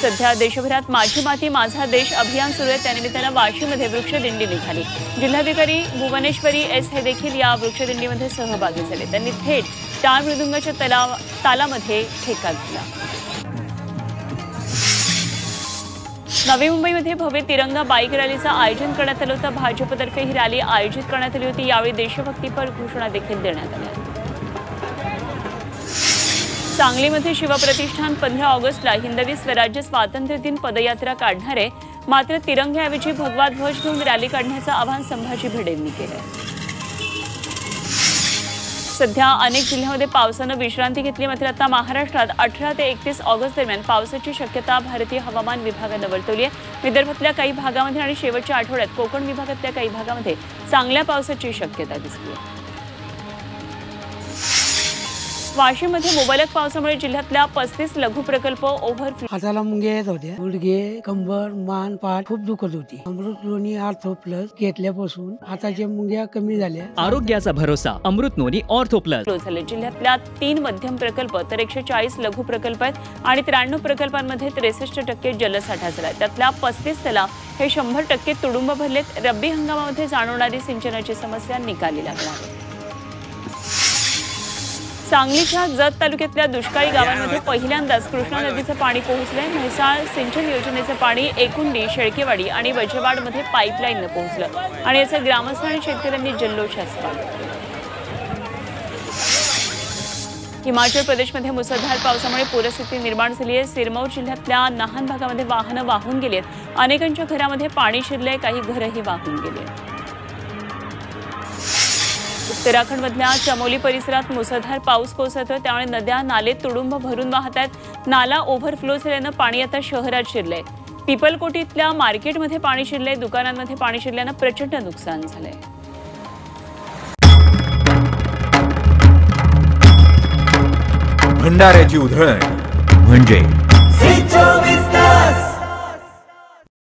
सध्या देशभरात माझी माती माझा देश अभियान सुरू आहे. त्यानिमित्तानं वाशीमध्ये वृक्षदिंडी निघाली. जिल्हाधिकारी भुवनेश्वरी एस हे देखील या वृक्षदिंडीमध्ये सहभागी झाले. त्यांनी थेट टाळ मृदुंगाच्या तलाव तालामध्ये ठेका दिला. नवी मुंबईमध्ये भव्य तिरंगा बाईक रॅलीचं आयोजन करण्यात आलं होतं. भाजपतर्फे ही रॅली आयोजित करण्यात आली होती. यावेळी देशभक्तीपर घोषणा देखील देण्यात आल्या. सांगलीमध्ये शिवप्रतिष्ठान पंधरा ऑगस्टला हिंदवी स्वराज्य स्वातंत्र्य दिन पदयात्रा काढणार आहे मात्र तिरंग्याऐवजी भगवा ध्वज घेऊन रॅली काढण्याचं आवाहन संभाजी भिडेंनी केलं सध्या अनेक जिल्ह्यामध्ये पावसानं विश्रांती घेतली मात्र आता महाराष्ट्रात अठरा ते एकतीस ऑगस्ट दरम्यान पावसाची शक्यता भारतीय हवामान विभागानं वर्तवली आहे. विदर्भातल्या काही भागामध्ये आणि शेवटच्या आठवड्यात कोकण विभागातल्या काही भागामध्ये चांगल्या पावसाची शक्यता दिसली आहे. वाशिममध्ये मुबलक पावसामुळे जिल्ह्यातल्या पस्तीस लघु प्रकल्प ओव्हरफ्लो हाताला मुंग्या येत होत्या. गुडघे कंबर मान पाठ खूप दुखत होती. अमृत लोणी आर्थो प्लस घेतल्यापासून हाताच्या मुंग्या कमी झाल्या. आरोग्याचा भरोसा अमृत नोनी ऑर्थो प्लस झाले. जिल्ह्यातल्या तीन मध्यम प्रकल्प तर एकशे चाळीस लघु प्रकल्प आहेत आणि त्र्याण्णव प्रकल्पांमध्ये त्रेसष्ट टक्के जलसाठा झाला. त्यातल्या पस्तीस तलाव हे शंभर टक्के तुडुंब भरलेत. रब्बी हंगामामध्ये जाणवणारी सिंचनाची समस्या निकाली लागणार सांगलीच्या जत तालुक्यातल्या दुष्काळी गावांमध्ये पहिल्यांदाच कृष्णा नदीचं पाणी पोहोचलंय. म्हैसाळ सिंचन योजनेचं पाणी एकुंडी शेळकेवाडी आणि वजेवाडमध्ये पाईपलाईननं पोहोचलं. आणि याचं ग्रामस्थ आणि शेतकऱ्यांनी जल्लोषात स्वागत हिमाचल प्रदेशमध्ये मुसळधार पावसामुळे पूरस्थिती निर्माण झाली आहे. सिरमौर जिल्ह्यातल्या नाहन भागामध्ये वाहनं वाहून गेली आहेत. अनेकांच्या घरामध्ये पाणी शिरलंय. काही घरही वाहून गेली आहेत. उत्तराखंडमधल्या चमोली परिसरात मुसळधार पाऊस कोसळतोय. त्यामुळे नद्या नाले तुडुंब भरून वाहत आहेत नाला ओव्हरफ्लो झाल्यानं पाणी आता शहरात शिरलंय. पिपलकोटीतल्या मार्केटमध्ये पाणी शिरलंय. दुकानांमध्ये पाणी शिरल्यानं प्रचंड नुकसान झालंय. भंडाऱ्याची उधळण. म्हणजे?